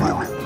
Spirit.